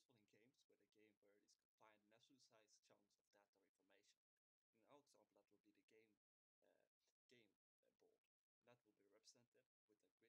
useful in games where the game word is confined naturally sized chunks of data or information. In our example, that will be the game uh, game uh, board.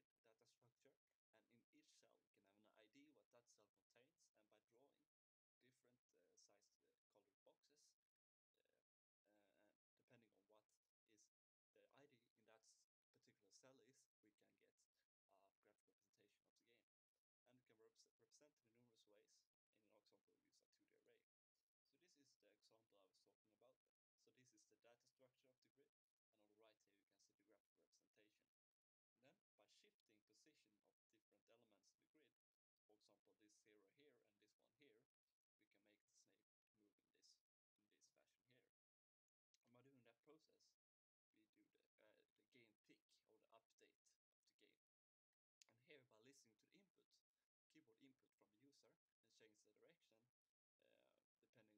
That will be represented with a grid data structure, and in each cell you can have an ID what that cell and by drawing different uh, sized uh, colored boxes, uh, uh, depending on what is the ID in that particular cell is, we can get a graphic representation of the game. And we can rep represent it in numerous ways. In our example, we use a 2D array. So this is the example I was talking about. So this is the data structure of the grid, and on the right here you can see the graphic representation. And then by shifting position of different elements in the grid, for example this zero here and this one here, we can make the snake move in this in this fashion here. And by doing that process, we do the, uh, the game tick or the update of the game. And here by listening to the input, keyboard input from the user and change the direction uh,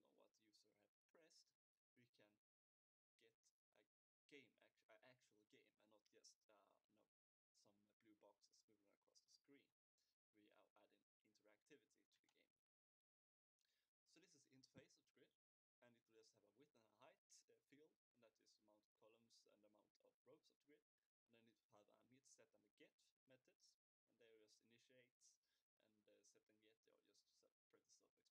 depending on what the user have pressed, we can get a game, act actual game and not just uh, no, some blue boxes moving across the screen. We are adding to the game. So this is the interface of the grid and it will just have a width and a height uh, field, and that is the amount of columns and the amount of rows of the grid. And then it will have a meet, set, and a get methods, and they will just initiate and uh, set and get they are just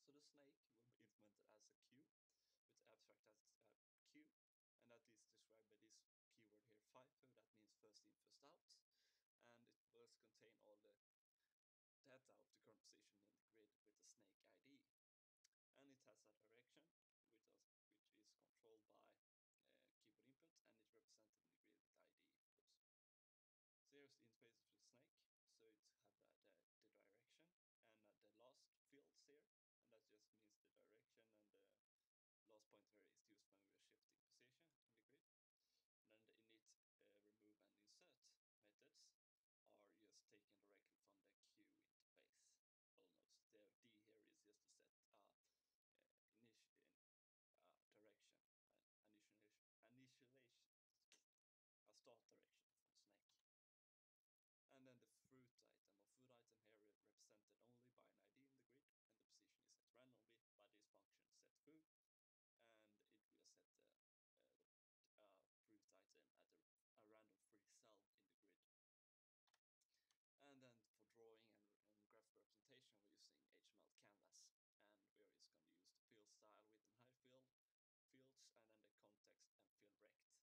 pretty self-explanatory. So the snake will be implemented as a queue, with abstract as a queue, and that is described by this keyword here, FIFO, that means first in, first out, contain all the data of the current position in the grid with the snake ID. And it has a direction which is, which is controlled by uh, keyboard input and it's represented in the grid with ID, of. So here's the interface of the snake. So it have uh, the, the direction and uh, the last fields here, and that just means the direction and the last pointer is used when we're shifting position in the grid. And then the init, uh, remove and insert methods are just taken directly from the queue interface almost. The D here is just to set a uh, initial uh, direction, an initialization, initialization, a start direction for the snake. And then the fruit item or food item here is represented only by an ID in the grid, and the position is set randomly by this function set food, and it will set the, uh, the uh, fruit item at a, a random free cell in the grid. And then for drawing and, and graphic representation, we're using HTML canvas. And we're just going to use the field style width and height field fields and then the context and field rect